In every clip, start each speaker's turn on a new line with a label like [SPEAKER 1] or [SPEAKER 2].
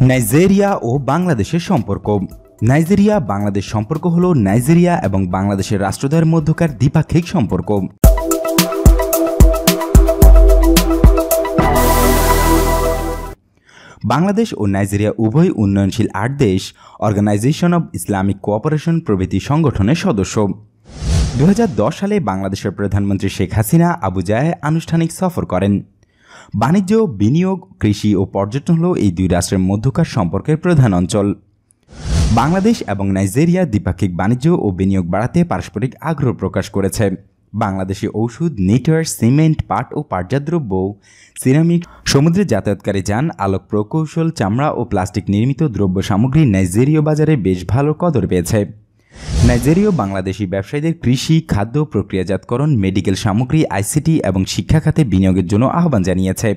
[SPEAKER 1] Nigeria ও বাংলাদেশের সম্পর্ক। Nigeria, Bangladesh সম্পর্ক হল নাইজেরিয়া এবং বাংলাদেশের রাষ্ট্রদ্বয়ের মধ্যকার দ্বিপাক্ষিক সম্পর্ক। বাংলাদেশ ও নাইজেরিয়া উভয় উন্নয়নশীল আট দেশ অর্গানাইজেশন অব ইসলামিক কোঅপারেশন প্রভৃতি সংগঠনের সদস্য। দু হাজার দশ সালে বাংলাদেশের প্রধানমন্ত্রী শেখ হাসিনা আবুজায় আনুষ্ঠানিক সফর করেন। বাণিজ্য, বিনিয়োগ, কৃষি ও পর্যটন হল এই দুই রাষ্ট্রের মধ্যকার সম্পর্কের প্রধান অঞ্চল। বাংলাদেশ এবং নাইজেরিয়া দ্বিপাক্ষিক বাণিজ্য ও বিনিয়োগ বাড়াতে পারস্পরিক আগ্রহ প্রকাশ করেছে। বাংলাদেশি ঔষধ নেটওয়ার্ক সিমেন্ট, পাট ও পাটজাত দ্রব্য সিরামিক, সমুদ্রে যাতায়াতকারী যান, আলোক প্রকৌশল, চামড়া ও প্লাস্টিক নির্মিত দ্রব্য সামগ্রী নাইজেরীয় বাজারে বেশ ভালো কদর পেয়েছে। নাইজেরীয় বাংলাদেশি ব্যবসায়ীদের কৃষি, খাদ্য, প্রক্রিয়াজাতকরণ, মেডিকেল সামগ্রী, আইসিটি এবং শিক্ষা খাতে বিনিয়োগের জন্য আহ্বান জানিয়েছে।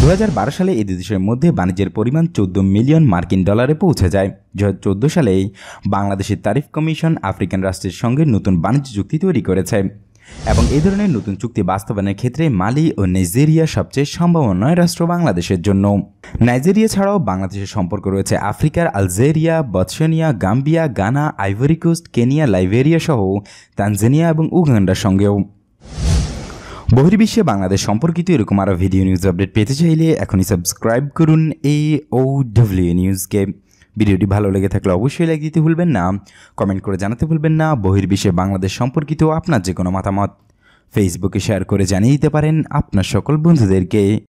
[SPEAKER 1] দু হাজার বারো সালে এই দেশের মধ্যে বাণিজ্যের পরিমাণ চোদ্দ মিলিয়ন মার্কিন ডলারে পৌঁছে যায়। দু সালে বাংলাদেশের তারিফ কমিশন আফ্রিকান রাষ্ট্রের সঙ্গে নতুন বাণিজ্য চুক্তি তৈরি করেছে। এবং এই ধরনের নতুন চুক্তি বাস্তবায়নের ক্ষেত্রে মালি ও নাইজেরিয়া সবচেয়ে সম্ভাবনায় রাষ্ট্র বাংলাদেশের জন্য। নাইজেরিয়া ছাড়াও বাংলাদেশের সম্পর্ক রয়েছে আফ্রিকার Algeria, Botswana, Gambia, Ghana, Ivory Coast, Kenya, Liberia সহ তানজানিয়া এবং উগান্ডার সঙ্গেও। বহির্বিশ্বে বাংলাদেশ সম্পর্কিত এরকম আরও ভিডিও নিউজ আপডেট পেতে চাইলে এখনই সাবস্ক্রাইব করুন এ ও ডব্লিউ নিউজকে। ভিডিওটি ভালো লেগে থাকলে অবশ্যই লাইক দিতে ভুলবেন না। কমেন্ট করে জানাতে ভুলবেন না। বহির্বিশ্বে বাংলাদেশ সম্পর্কিত আপনার যে কোনো মতামত। ফেসবুকে শেয়ার করে জানিয়ে দিতে পারেন আপনার সকল বন্ধুদেরকে।